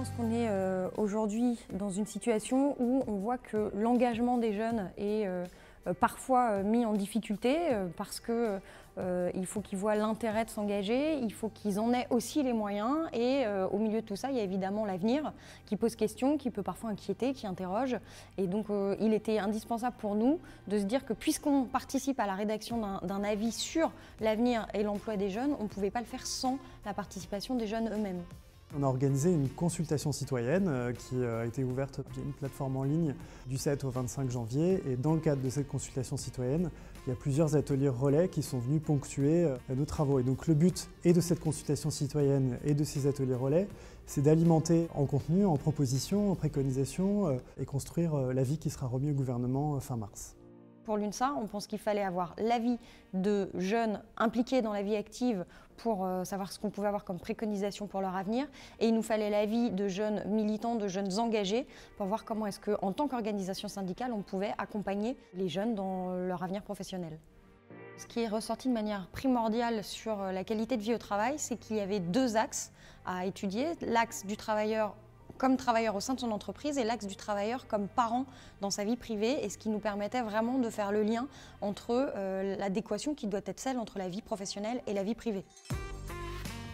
pense qu'on est euh, aujourd'hui dans une situation où on voit que l'engagement des jeunes est euh, euh, parfois mis en difficulté parce qu'il faut qu'ils voient l'intérêt de s'engager, il faut qu'ils en aient aussi les moyens et au milieu de tout ça, il y a évidemment l'avenir qui pose question, qui peut parfois inquiéter, qui interroge. Et donc il était indispensable pour nous de se dire que puisqu'on participe à la rédaction d'un avis sur l'avenir et l'emploi des jeunes, on ne pouvait pas le faire sans la participation des jeunes eux-mêmes. On a organisé une consultation citoyenne euh, qui euh, a été ouverte via une plateforme en ligne du 7 au 25 janvier. Et dans le cadre de cette consultation citoyenne, il y a plusieurs ateliers relais qui sont venus ponctuer euh, nos travaux. Et donc le but et de cette consultation citoyenne et de ces ateliers relais, c'est d'alimenter en contenu, en propositions, en préconisations et construire l'avis qui sera remis au gouvernement fin mars. Pour l'UNSA, on pense qu'il fallait avoir l'avis de jeunes impliqués dans la vie active pour euh, savoir ce qu'on pouvait avoir comme préconisation pour leur avenir. Et il nous fallait l'avis de jeunes militants, de jeunes engagés, pour voir comment est-ce qu'en tant qu'organisation syndicale, on pouvait accompagner les jeunes dans leur avenir professionnel. Ce qui est ressorti de manière primordiale sur la qualité de vie au travail, c'est qu'il y avait deux axes à étudier. L'axe du travailleur comme travailleur au sein de son entreprise et l'axe du travailleur comme parent dans sa vie privée et ce qui nous permettait vraiment de faire le lien entre euh, l'adéquation qui doit être celle entre la vie professionnelle et la vie privée.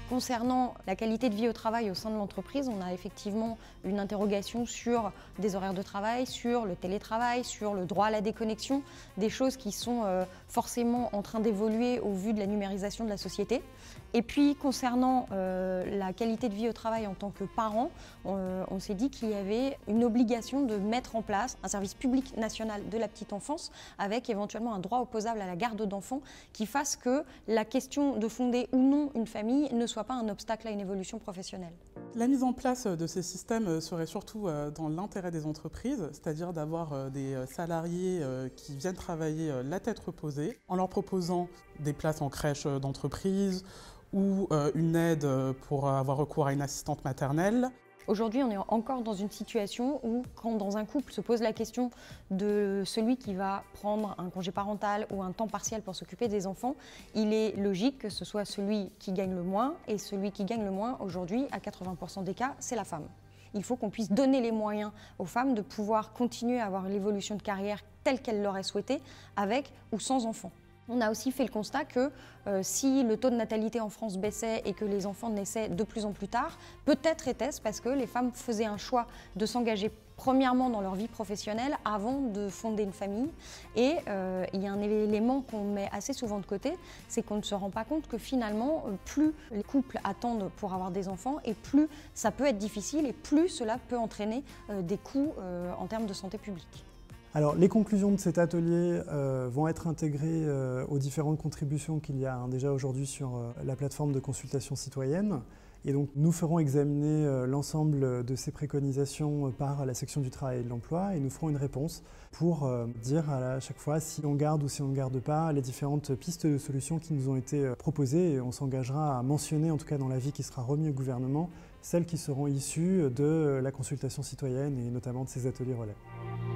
Concernant la qualité de vie au travail au sein de l'entreprise, on a effectivement une interrogation sur des horaires de travail, sur le télétravail, sur le droit à la déconnexion, des choses qui sont euh, forcément en train d'évoluer au vu de la numérisation de la société. Et puis concernant euh, la qualité de vie au travail en tant que parent, euh, on, s'est dit qu'il y avait une obligation de mettre en place un service public national de la petite enfance avec éventuellement un droit opposable à la garde d'enfants qui fasse que la question de fonder ou non une famille ne soit pas un obstacle à une évolution professionnelle. La mise en place de ces systèmes serait surtout euh, dans l'intérêt des entreprises, c'est-à-dire d'avoir euh, des euh, salariés qui viennent travailler la tête reposée en leur proposant des places en crèche d'entreprise ou une aide pour avoir recours à une assistante maternelle. Aujourd'hui, on est encore dans une situation où, quand dans un couple se pose la question de celui qui va prendre un congé parental ou un temps partiel pour s'occuper des enfants, il est logique que ce soit celui qui gagne le moins, et celui qui gagne le moins, aujourd'hui, à 80% des cas, c'est la femme. Il faut qu'on puisse donner les moyens aux femmes de pouvoir continuer à avoir l'évolution de carrière telle qu'elles l'auraient souhaité, avec ou sans enfants. On a aussi fait le constat que euh, si le taux de natalité en France baissait et que les enfants naissaient de plus en plus tard, peut-être était-ce parce que les femmes faisaient un choix de s'engager premièrement dans leur vie professionnelle avant de fonder une famille. Et euh, il y a un élément qu'on met assez souvent de côté, c'est qu'on ne se rend pas compte que finalement, euh, plus les couples attendent pour avoir des enfants et plus ça peut être difficile et plus cela peut entraîner des coûts en termes de santé publique. Alors, les conclusions de cet atelier euh, vont être intégrées euh, aux différentes contributions qu'il y a hein, déjà aujourd'hui sur euh, la plateforme de consultation citoyenne. Et nous ferons examiner l'ensemble de ces préconisations par la section du travail et de l'emploi et nous ferons une réponse pour dire à chaque fois si on garde ou si on ne garde pas les différentes pistes de solutions qui nous ont été proposées on s'engagera à mentionner, en tout cas dans l'avis qui sera remis au gouvernement, celles qui seront issues de la consultation citoyenne et notamment de ces ateliers relais.